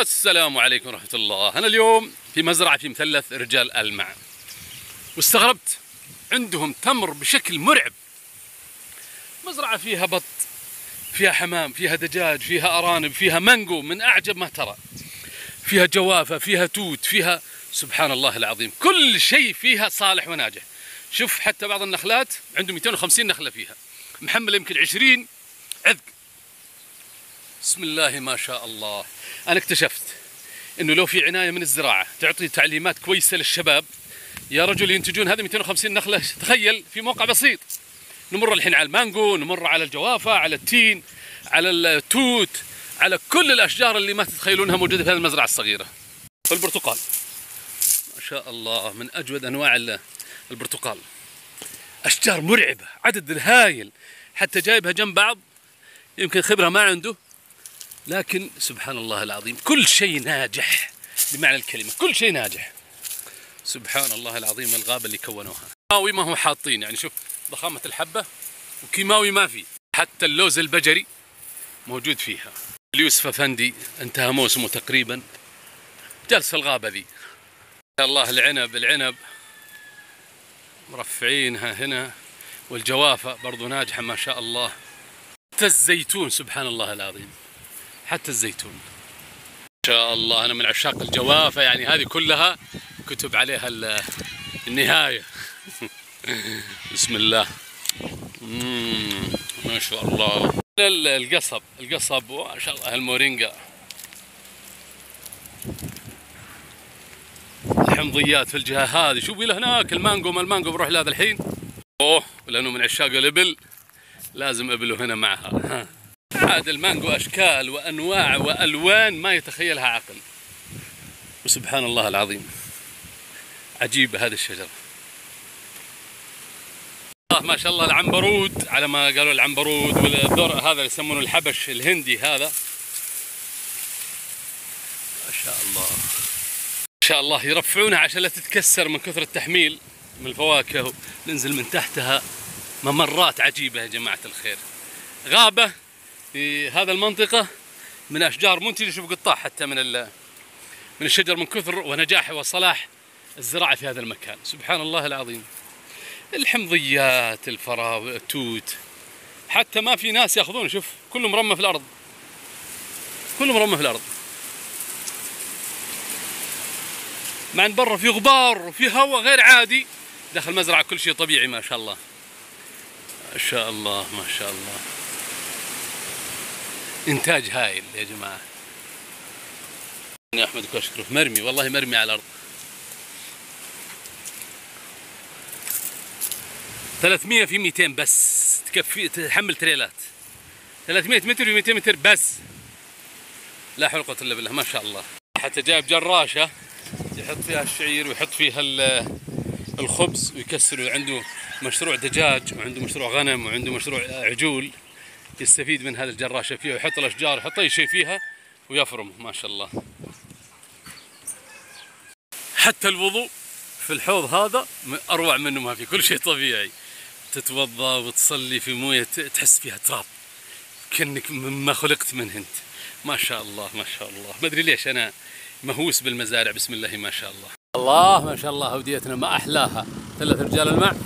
السلام عليكم ورحمة الله. أنا اليوم في مزرعة في مثلث رجال ألمع. واستغربت. عندهم تمر بشكل مرعب. مزرعة فيها بط فيها حمام فيها دجاج فيها أرانب فيها مانجو من أعجب ما ترى. فيها جوافة فيها توت فيها سبحان الله العظيم. كل شيء فيها صالح وناجح. شوف حتى بعض النخلات عنده 250 نخلة فيها. محملة يمكن 20 عذق. بسم الله ما شاء الله. أنا اكتشفت أنه لو في عناية من الزراعة تعطي تعليمات كويسة للشباب يا رجل ينتجون هذه 250 نخلة تخيل في موقع بسيط. نمر الحين على المانجو نمر على الجوافة على التين على التوت على كل الأشجار اللي ما تتخيلونها موجودة في هذه المزرعة الصغيرة. والبرتقال ما شاء الله من أجود أنواع البرتقال. أشجار مرعبة عدد هايل. حتى جايبها جنب بعض يمكن خبرة ما عنده. لكن سبحان الله العظيم كل شيء ناجح بمعنى الكلمة كل شيء ناجح. سبحان الله العظيم الغابة اللي كونوها. كيماوي ما هو حاطين يعني شوف ضخامة الحبة وكيماوي ما في حتى اللوز البجري موجود فيها. اليوسف أفندي انتهى موسمه تقريبا. جالس في الغابة ذي. الله العنب العنب. مرفعينها هنا. والجوافة برضو ناجحة ما شاء الله. الزيتون سبحان الله العظيم. حتى الزيتون. ما شاء الله أنا من عشاق الجوافة يعني هذه كلها كتب عليها النهاية. بسم الله. ما شاء الله. القصب القصب ما شاء الله المورينجا. الحمضيات في الجهة هذه. شوفي له هناك المانجو ما المانجو بروح لهذا الحين؟ أوه لأنه من عشاق الإبل. لازم ابله هنا معها. عاد المانجو أشكال وأنواع وألوان ما يتخيلها عقل. وسبحان الله العظيم. عجيبه هذه الشجرة. ما شاء الله العنبرود على ما قالوا العنبرود والذر هذا اللي يسمونه الحبش الهندي هذا. ما شاء الله. ما شاء الله يرفعونها عشان لا تتكسر من كثر التحميل من الفواكه. ننزل من تحتها. ممرات عجيبة يا جماعة الخير. غابة في هذا المنطقة من أشجار منتجة شوف قطاع حتى من من الشجر من كثر ونجاح وصلاح الزراعة في هذا المكان. سبحان الله العظيم. الحمضيات الفراولة التوت. حتى ما في ناس يأخذون شوف كله مرمى في الأرض. كله مرمى في الأرض. مع إن برا في غبار وفي هواء غير عادي داخل المزرعة كل شيء طبيعي ما شاء الله. ما شاء الله ما شاء الله. إنتاج هايل يا جماعة. يا أحمد كشكره مرمي والله مرمي على الأرض. 300 في 200 بس تكفي تحمل تريلات. 300 متر في 200 متر بس. لا حول ولا قوة إلا بالله ما شاء الله. حتى جايب جراشة يحط فيها الشعير ويحط فيها الخبز ويكسر عنده مشروع دجاج وعنده مشروع غنم وعنده مشروع عجول. يستفيد من هذه الجراشة فيها ويحط الأشجار يحط أي شيء فيها ويفرم ما شاء الله. حتى الوضوء في الحوض هذا أروع منه ما في كل شيء طبيعي. تتوضأ وتصلي في موية تحس فيها تراب. كأنك مما خلقت منه أنت. ما شاء الله ما شاء الله. ما أدري ليش أنا مهووس بالمزارع بسم الله ما شاء الله. الله ما شاء الله وديتنا ما أحلاها. ثلاث رجال الماء.